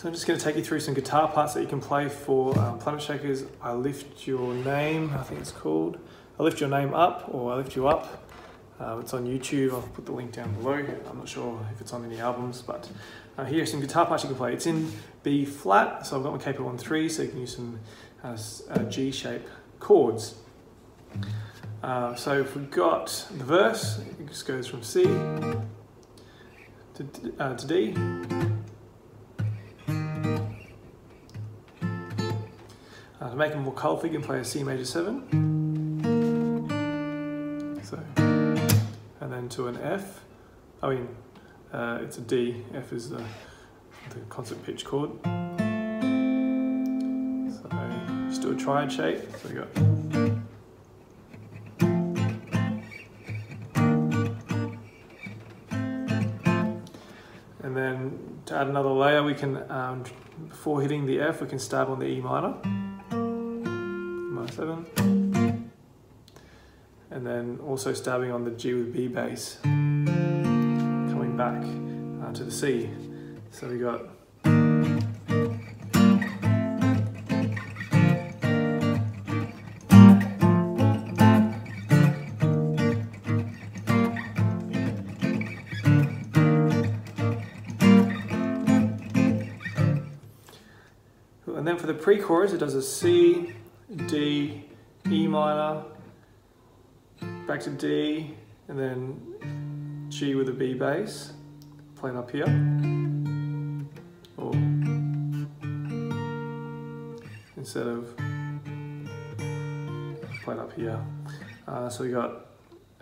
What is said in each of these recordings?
So I'm just going to take you through some guitar parts that you can play for um, Planetshakers. I lift your name, I think it's called. I lift your name up, or I lift you up. Uh, it's on YouTube. I'll put the link down below. I'm not sure if it's on any albums, but uh, here are some guitar parts you can play. It's in B flat, so I've got my capo on three, so you can use some uh, uh G shape chords. Uh, so if we've got the verse, it just goes from C to, uh, to D. Uh, to make it more colourful, you can play a C major 7. So, and then to an F. I mean, uh, it's a D. F is the, the concert pitch chord. So, just do a triad shape. So we got. And then to add another layer, we can, um, before hitting the F, we can stab on the E minor seven. And then also stabbing on the G with B bass, coming back uh, to the C. So we got And then for the pre-chorus, it does a C, D, E minor, back to D, and then G with a B bass, playing up here. Or instead of playing up here. Uh, so we got,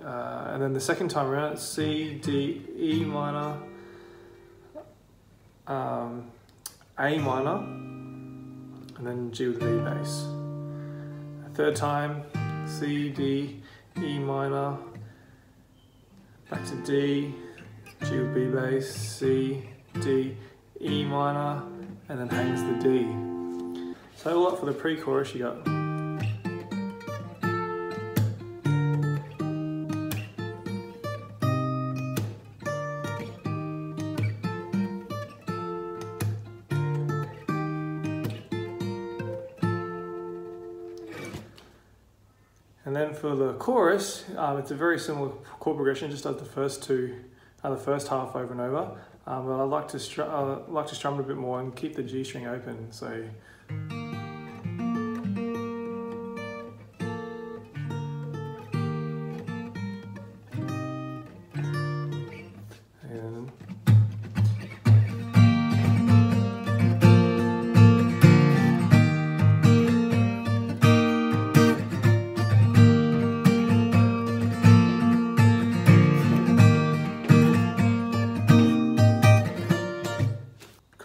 uh, and then the second time around, C, D, E minor, um, A minor, and then G with the B bass. Third time, C, D, E minor, back to D, G with B bass, C, D, E minor, and then hangs the D. So a lot for the pre-chorus, you got And then for the chorus, um, it's a very similar chord progression, just does the first two, uh, the first half over and over. Um, but I like to uh, like to strum it a bit more and keep the G string open. So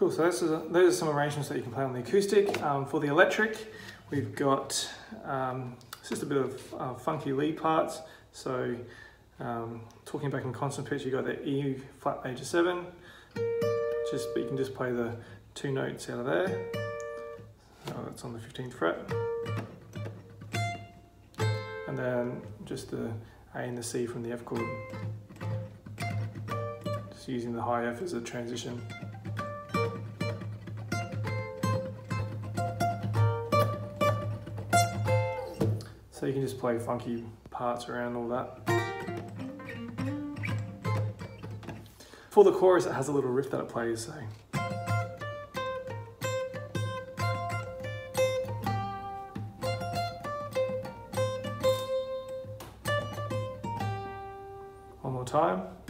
Cool, so is those are some arrangements that you can play on the acoustic. Um, for the electric, we've got um, just a bit of uh, funky lead parts. So um, talking back in concert pitch, you've got the E flat major 7. Just, you can just play the two notes out of there. So that's on the 15th fret. And then just the A and the C from the F chord. Just using the high F as a transition. So you can just play funky parts around all that. For the chorus, it has a little riff that it plays, so. One more time.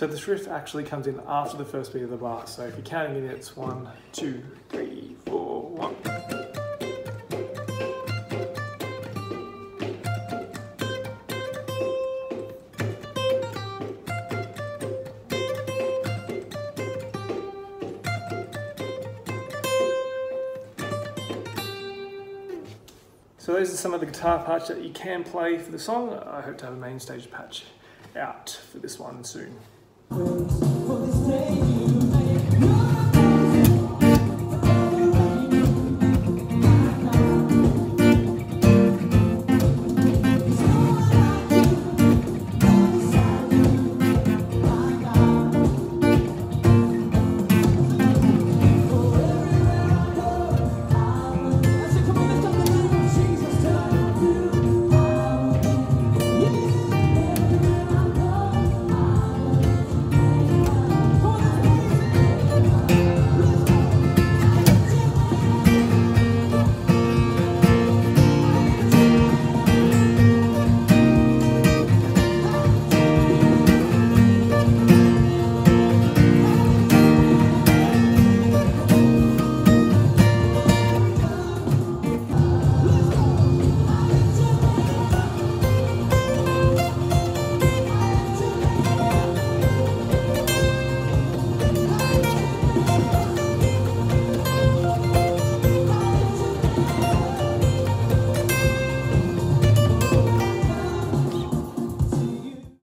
So the riff actually comes in after the first beat of the bar. So if you're counting in, it's one, two, three, four, one. So those are some of the guitar parts that you can play for the song. I hope to have a MainStage patch out for this one soon. Thank you.